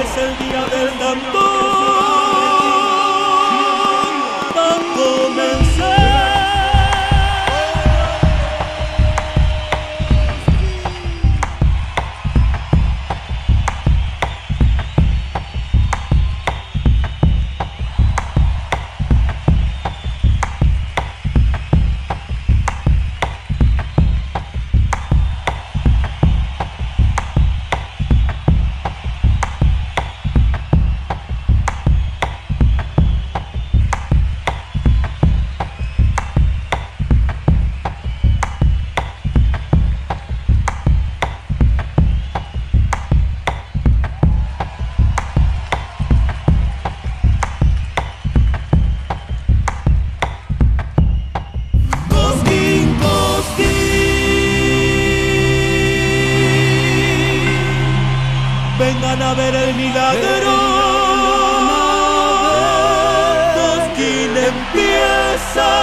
es el día del tambor. Vengan a ver el milagro. Cosquín empieza.